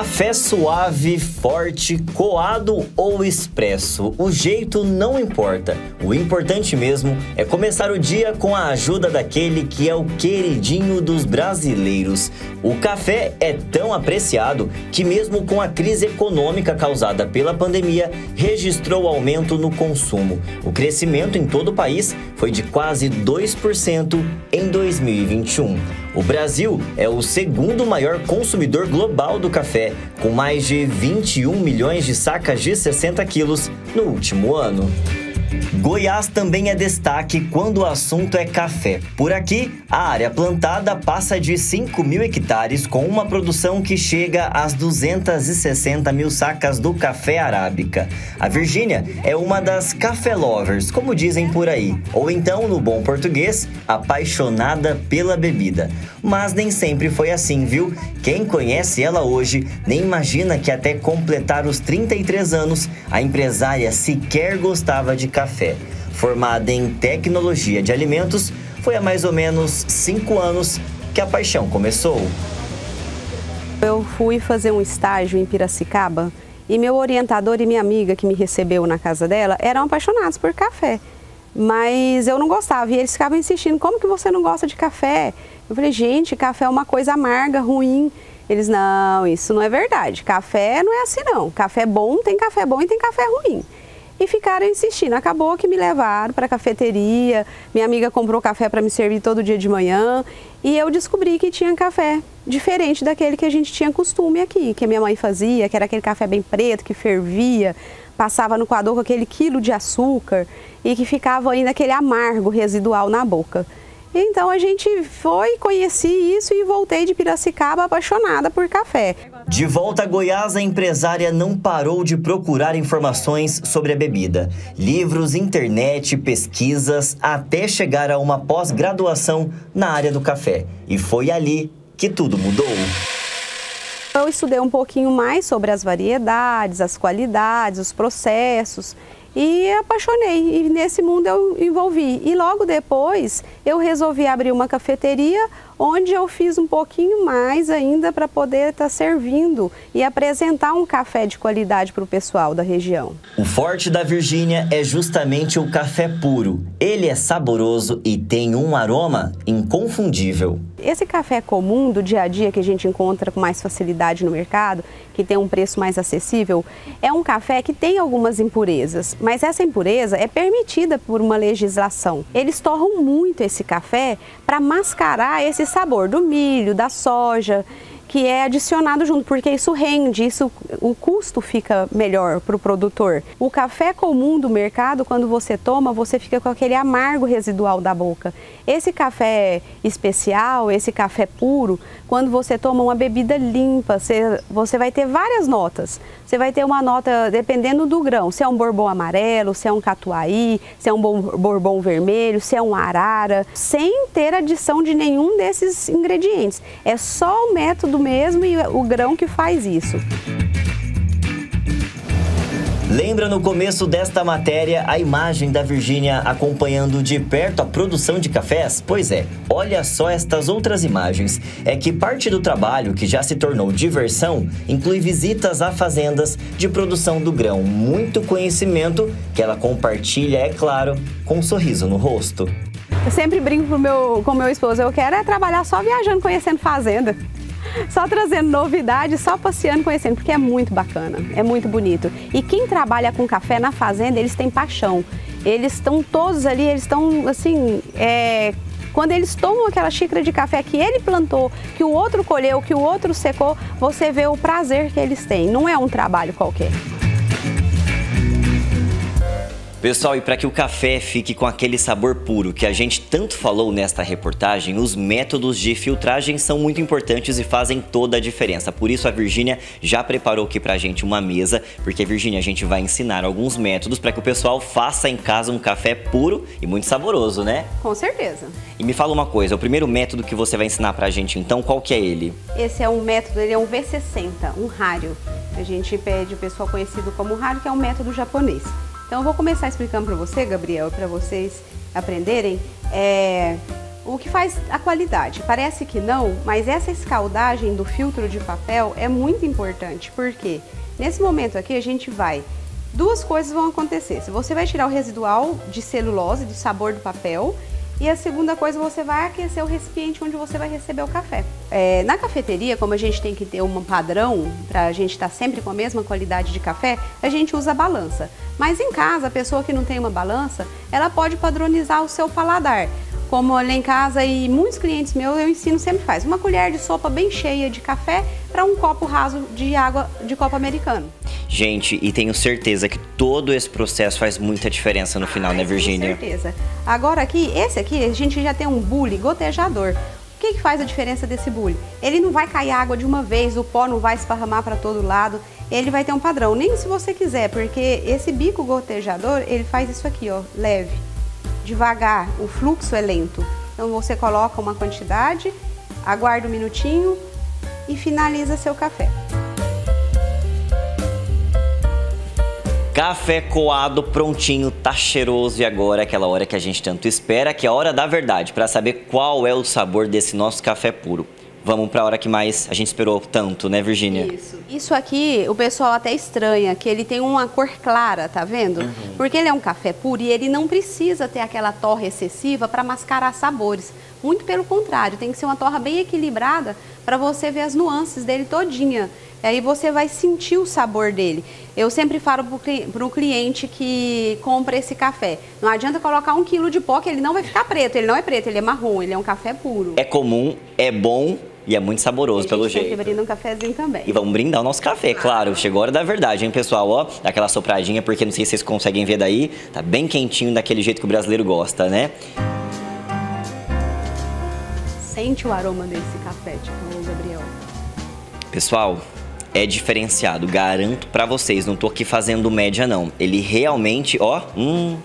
Café suave, forte, coado ou expresso, o jeito não importa. O importante mesmo é começar o dia com a ajuda daquele que é o queridinho dos brasileiros. O café é tão apreciado que, mesmo com a crise econômica causada pela pandemia, registrou aumento no consumo. O crescimento em todo o país foi de quase 2% em 2021. O Brasil é o segundo maior consumidor global do café, com mais de 21 milhões de sacas de 60 quilos no último ano. Goiás também é destaque quando o assunto é café. Por aqui, a área plantada passa de 5 mil hectares, com uma produção que chega às 260 mil sacas do café arábica. A Virgínia é uma das café lovers, como dizem por aí, ou então, no bom português, apaixonada pela bebida. Mas nem sempre foi assim, viu? Quem conhece ela hoje nem imagina que até completar os 33 anos, a empresária sequer gostava de café. Formada em tecnologia de alimentos, foi há mais ou menos cinco anos que a paixão começou. Eu fui fazer um estágio em Piracicaba e meu orientador e minha amiga que me recebeu na casa dela eram apaixonados por café. Mas eu não gostava e eles ficavam insistindo: como que você não gosta de café? Eu falei: gente, café é uma coisa amarga, ruim. Eles: não, isso não é verdade. Café não é assim, não. Café bom tem café bom e tem café ruim e ficaram insistindo. Acabou que me levaram para a cafeteria, minha amiga comprou café para me servir todo dia de manhã e eu descobri que tinha café diferente daquele que a gente tinha costume aqui, que a minha mãe fazia, que era aquele café bem preto, que fervia, passava no coador com aquele quilo de açúcar e que ficava ainda aquele amargo residual na boca. Então a gente foi, conheci isso e voltei de Piracicaba apaixonada por café. De volta a Goiás, a empresária não parou de procurar informações sobre a bebida. Livros, internet, pesquisas, até chegar a uma pós-graduação na área do café. E foi ali que tudo mudou. Eu estudei um pouquinho mais sobre as variedades, as qualidades, os processos e apaixonei e nesse mundo eu envolvi. E logo depois eu resolvi abrir uma cafeteria onde eu fiz um pouquinho mais ainda para poder estar tá servindo e apresentar um café de qualidade para o pessoal da região. O forte da Virgínia é justamente o café puro. Ele é saboroso e tem um aroma inconfundível. Esse café comum do dia a dia que a gente encontra com mais facilidade no mercado, que tem um preço mais acessível, é um café que tem algumas impurezas, mas essa impureza é permitida por uma legislação. Eles torram muito esse café para mascarar esses sabor do milho, da soja, que é adicionado junto, porque isso rende, isso, o custo fica melhor para o produtor. O café comum do mercado, quando você toma, você fica com aquele amargo residual da boca. Esse café especial, esse café puro, quando você toma uma bebida limpa, você, você vai ter várias notas. Você vai ter uma nota dependendo do grão, se é um bourbon amarelo, se é um catuaí, se é um bourbon vermelho, se é um arara, sem ter adição de nenhum desses ingredientes. É só o método mesmo e o grão que faz isso. Lembra no começo desta matéria a imagem da Virgínia acompanhando de perto a produção de cafés? Pois é, olha só estas outras imagens. É que parte do trabalho, que já se tornou diversão, inclui visitas a fazendas de produção do grão. Muito conhecimento que ela compartilha, é claro, com um sorriso no rosto. Eu sempre brinco com meu, com meu esposo, eu quero é trabalhar só viajando, conhecendo fazenda só trazendo novidades, só passeando, conhecendo, porque é muito bacana, é muito bonito. E quem trabalha com café na fazenda, eles têm paixão. Eles estão todos ali, eles estão assim, é, quando eles tomam aquela xícara de café que ele plantou, que o outro colheu, que o outro secou, você vê o prazer que eles têm. Não é um trabalho qualquer. Pessoal, e para que o café fique com aquele sabor puro que a gente tanto falou nesta reportagem, os métodos de filtragem são muito importantes e fazem toda a diferença. Por isso a Virgínia já preparou aqui pra gente uma mesa, porque Virgínia, a gente vai ensinar alguns métodos para que o pessoal faça em casa um café puro e muito saboroso, né? Com certeza. E me fala uma coisa, o primeiro método que você vai ensinar pra gente então, qual que é ele? Esse é um método, ele é um V60, um rário. A gente pede o pessoal conhecido como rário, que é um método japonês. Então eu vou começar explicando para você, Gabriel, para vocês aprenderem. É, o que faz a qualidade? Parece que não, mas essa escaldagem do filtro de papel é muito importante, porque nesse momento aqui a gente vai duas coisas vão acontecer. Se você vai tirar o residual de celulose, do sabor do papel, e a segunda coisa, você vai aquecer o recipiente onde você vai receber o café. É, na cafeteria, como a gente tem que ter um padrão para a gente estar tá sempre com a mesma qualidade de café, a gente usa a balança. Mas em casa, a pessoa que não tem uma balança, ela pode padronizar o seu paladar. Como lá em casa e muitos clientes meus, eu ensino sempre faz uma colher de sopa bem cheia de café para um copo raso de água de copo americano. Gente, e tenho certeza que todo esse processo faz muita diferença no final, né, Virgínia? Com certeza. Agora aqui, esse aqui, a gente já tem um bule gotejador. O que, que faz a diferença desse bule? Ele não vai cair água de uma vez, o pó não vai esparramar para todo lado, ele vai ter um padrão. Nem se você quiser, porque esse bico gotejador, ele faz isso aqui, ó, leve devagar, o fluxo é lento. Então você coloca uma quantidade, aguarda um minutinho e finaliza seu café. Café coado prontinho, tá cheiroso e agora é aquela hora que a gente tanto espera, que é a hora da verdade, para saber qual é o sabor desse nosso café puro. Vamos para a hora que mais a gente esperou tanto, né, Virgínia? Isso. Isso aqui o pessoal até estranha, que ele tem uma cor clara, tá vendo? Uhum. Porque ele é um café puro e ele não precisa ter aquela torre excessiva para mascarar sabores. Muito pelo contrário, tem que ser uma torra bem equilibrada para você ver as nuances dele todinha. E aí você vai sentir o sabor dele. Eu sempre falo para o cliente que compra esse café. Não adianta colocar um quilo de pó que ele não vai ficar preto. Ele não é preto, ele é marrom, ele é um café puro. É comum, é bom, e é muito saboroso, pelo jeito. E brinda um cafezinho também. E vamos brindar o nosso café, claro. Chegou a hora da verdade, hein, pessoal? Ó, daquela sopradinha, porque não sei se vocês conseguem ver daí. Tá bem quentinho, daquele jeito que o brasileiro gosta, né? Sente o aroma desse café, tipo, Gabriel. Pessoal, é diferenciado, garanto para vocês. Não tô aqui fazendo média, não. Ele realmente, ó, hum,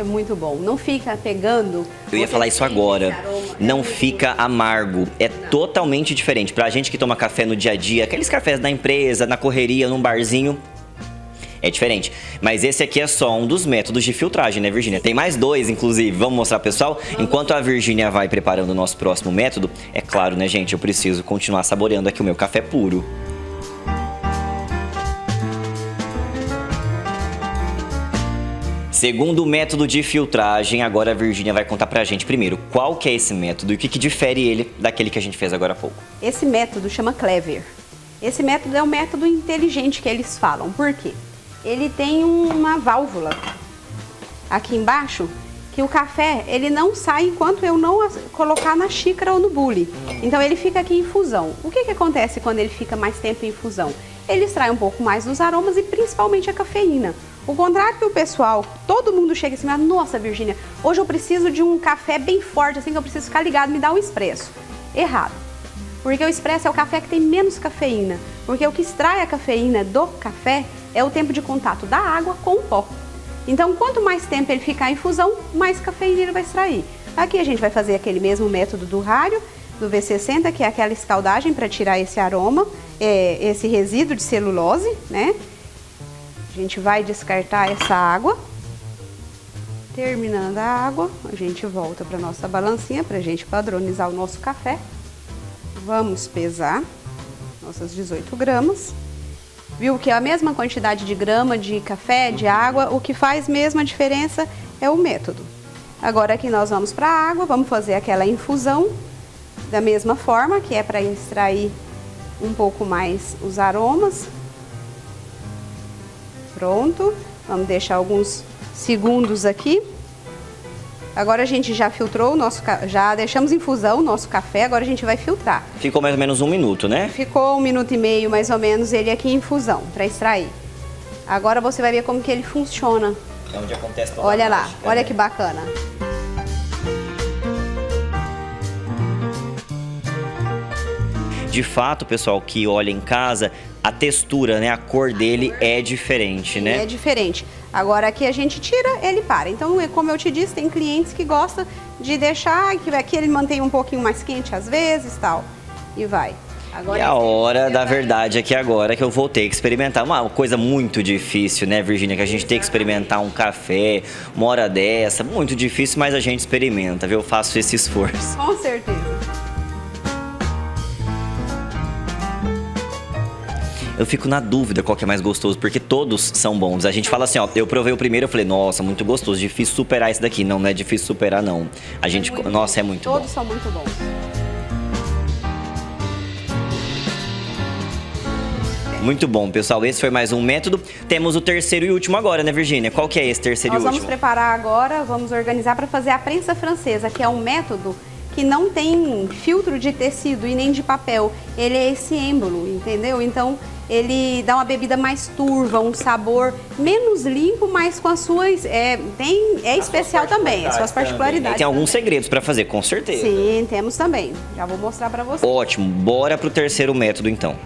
é muito bom. Não fica pegando. Eu ia falar isso agora. Não fica amargo. É totalmente diferente. Pra gente que toma café no dia a dia, aqueles cafés da empresa, na correria, num barzinho, é diferente. Mas esse aqui é só um dos métodos de filtragem, né, Virgínia? Tem mais dois, inclusive. Vamos mostrar, pessoal? Enquanto a Virgínia vai preparando o nosso próximo método, é claro, né, gente? Eu preciso continuar saboreando aqui o meu café puro. Segundo o método de filtragem, agora a Virgínia vai contar pra gente primeiro qual que é esse método e o que, que difere ele daquele que a gente fez agora há pouco. Esse método chama Clever. Esse método é um método inteligente que eles falam. Por quê? Ele tem uma válvula aqui embaixo que o café ele não sai enquanto eu não colocar na xícara ou no bule. Então ele fica aqui em infusão. O que, que acontece quando ele fica mais tempo em infusão? Ele extrai um pouco mais dos aromas e principalmente a cafeína. O contrário do pessoal, todo mundo chega assim, nossa Virgínia, hoje eu preciso de um café bem forte, assim que eu preciso ficar ligado, me dá um expresso. Errado. Porque o expresso é o café que tem menos cafeína. Porque o que extrai a cafeína do café é o tempo de contato da água com o pó. Então, quanto mais tempo ele ficar em fusão, mais cafeína ele vai extrair. Aqui a gente vai fazer aquele mesmo método do rádio, do V60, que é aquela escaldagem para tirar esse aroma, é, esse resíduo de celulose, né? A gente vai descartar essa água. Terminando a água, a gente volta para nossa balancinha para a gente padronizar o nosso café. Vamos pesar nossas 18 gramas. Viu que é a mesma quantidade de grama de café, de água, o que faz mesmo a diferença é o método. Agora aqui nós vamos para a água, vamos fazer aquela infusão da mesma forma, que é para extrair um pouco mais os aromas. Pronto. Vamos deixar alguns segundos aqui. Agora a gente já filtrou o nosso, já deixamos em infusão o nosso café, agora a gente vai filtrar. Ficou mais ou menos um minuto, né? Ficou um minuto e meio, mais ou menos, ele aqui em infusão, para extrair. Agora você vai ver como que ele funciona. É onde acontece toda Olha lá, mágica, olha né? que bacana. De fato, pessoal que olha em casa, a textura, né, a cor dele é diferente, né? É diferente. Agora aqui a gente tira, ele para. Então, é como eu te disse, tem clientes que gostam de deixar que aqui ele mantém um pouquinho mais quente às vezes, tal. E vai. Agora e a hora da verdade aqui agora que eu vou ter que experimentar. Uma coisa muito difícil, né, Virgínia? Que a gente tem que experimentar um café, uma hora dessa. Muito difícil, mas a gente experimenta, viu? Eu faço esse esforço. Com certeza. Eu fico na dúvida qual que é mais gostoso, porque todos são bons. A gente fala assim, ó, eu provei o primeiro, eu falei, nossa, muito gostoso, difícil superar esse daqui. Não, não é difícil superar, não. A gente, é nossa, é muito todos bom. Todos são muito bons. Muito bom, pessoal. Esse foi mais um método. Temos o terceiro e último agora, né, Virgínia? Qual que é esse terceiro Nós e último? Nós vamos preparar agora, vamos organizar para fazer a prensa francesa, que é um método que não tem filtro de tecido e nem de papel. Ele é esse êmbolo, entendeu? Então, ele dá uma bebida mais turva, um sabor menos limpo, mas com as suas é, tem é as especial também, as suas particularidades. Tem alguns segredos para fazer, com certeza. Sim, temos também. Já vou mostrar para vocês. Ótimo. Bora pro terceiro método então.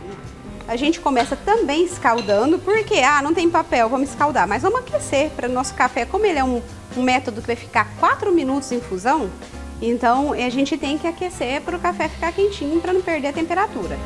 A gente começa também escaldando, porque ah, não tem papel, vamos escaldar, mas vamos aquecer para o nosso café. Como ele é um, um método que vai ficar 4 minutos em infusão, então a gente tem que aquecer para o café ficar quentinho para não perder a temperatura.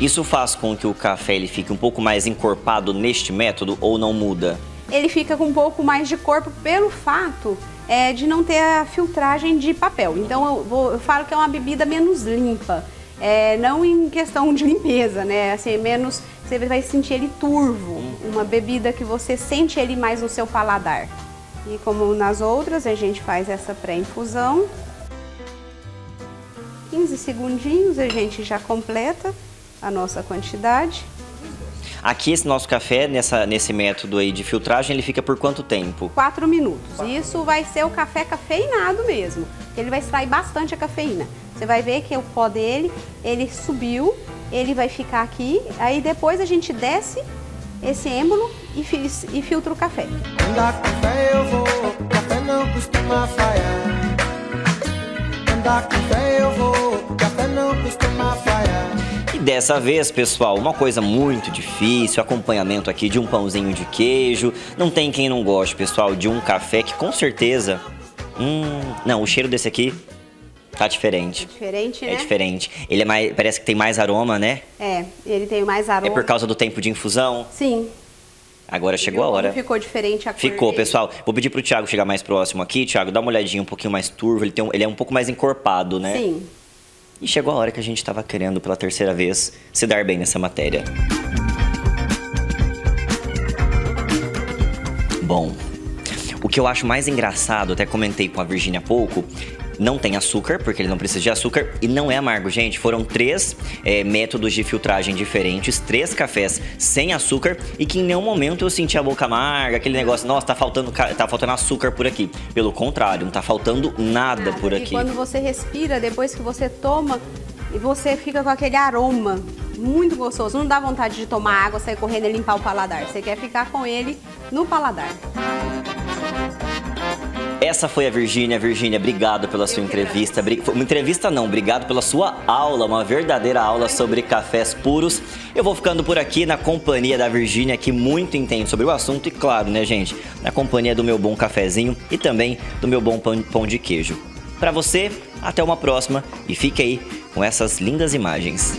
Isso faz com que o café ele fique um pouco mais encorpado neste método ou não muda? Ele fica com um pouco mais de corpo pelo fato é, de não ter a filtragem de papel. Então eu, vou, eu falo que é uma bebida menos limpa. É, não em questão de limpeza, né? Assim, menos. Você vai sentir ele turvo. Uma bebida que você sente ele mais no seu paladar. E como nas outras, a gente faz essa pré-infusão. 15 segundinhos a gente já completa a nossa quantidade. Aqui esse nosso café, nessa, nesse método aí de filtragem, ele fica por quanto tempo? Quatro minutos. Isso vai ser o café cafeinado mesmo. Ele vai extrair bastante a cafeína. Você vai ver que o pó dele, ele subiu, ele vai ficar aqui. Aí depois a gente desce esse êmbolo e, e filtra o café. Andar café eu vou, café não costuma falhar. Andar café eu vou, dessa vez, pessoal, uma coisa muito difícil, acompanhamento aqui de um pãozinho de queijo. Não tem quem não goste, pessoal, de um café que com certeza... Hum, não, o cheiro desse aqui Tá diferente. É diferente, é né? É diferente. Ele é mais, parece que tem mais aroma, né? É, ele tem mais aroma. É por causa do tempo de infusão? Sim. Agora chegou a hora. ficou diferente a cor Ficou, dele. pessoal. Vou pedir pro Thiago chegar mais próximo aqui. Thiago, dá uma olhadinha um pouquinho mais turvo. Ele, tem um, ele é um pouco mais encorpado, né? Sim. E chegou a hora que a gente estava querendo pela terceira vez se dar bem nessa matéria. Bom, o que eu acho mais engraçado, até comentei com a Virgínia há pouco, não tem açúcar, porque ele não precisa de açúcar, e não é amargo, gente. Foram três é, métodos de filtragem diferentes, três cafés sem açúcar, e que em nenhum momento eu senti a boca amarga, aquele negócio, nossa, tá faltando, tá faltando açúcar por aqui. Pelo contrário, não tá faltando nada, nada. por aqui. E quando você respira, depois que você toma, e você fica com aquele aroma muito gostoso. Não dá vontade de tomar água, sair correndo e limpar o paladar. Você quer ficar com ele no paladar. Essa foi a Virgínia. Virgínia, obrigado pela sua entrevista. Uma entrevista não, obrigado pela sua aula, uma verdadeira aula sobre cafés puros. Eu vou ficando por aqui na companhia da Virgínia, que muito entende sobre o assunto e claro, né, gente, na companhia do meu bom cafezinho e também do meu bom pão, de queijo. Para você, até uma próxima e fique aí com essas lindas imagens.